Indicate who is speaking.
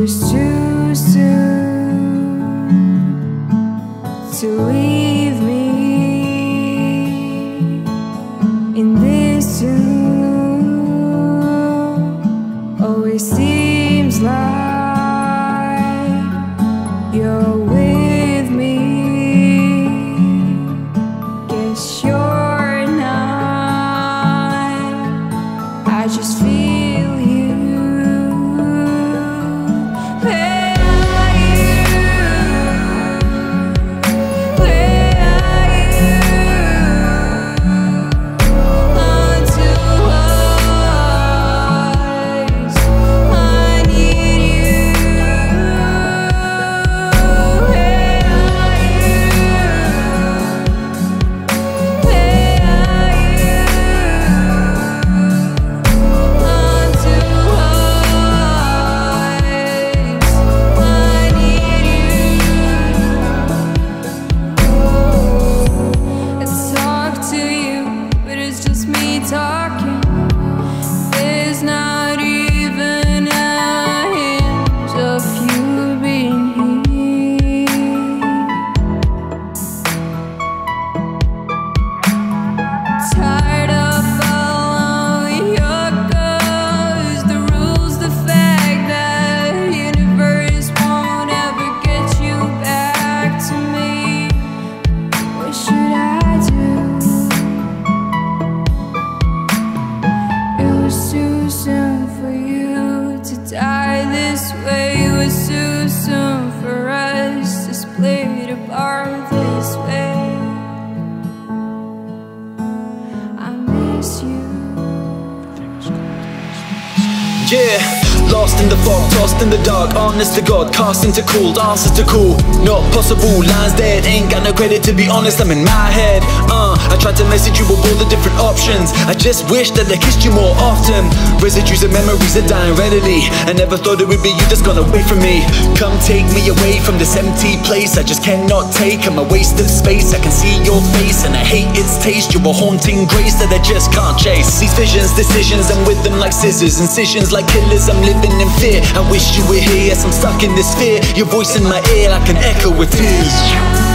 Speaker 1: was too soon to leave me in this room. Always seems like you're with me. Guess you to split apart this way. I miss you.
Speaker 2: Yeah, lost in the fog, tossed in the dark, honest to God, cast into cold, answers to cool, not possible, lines dead, ain't got no credit to be honest, I'm in my head, uh, I tried to message you with all the different options, I just wish that I kissed you more often, residues of memories are dying readily, I never thought it would be you just gone away from me, come take me away from this empty place, I just cannot take, I'm a waste of space, I can see your face, and I hate its taste, you're a haunting grace that I just can't chase, these visions, decisions, I'm with them like scissors, incisions like killers, I'm living in fear, I wish you were here, yes I'm stuck in this fear, your voice in my ear like an echo with tears.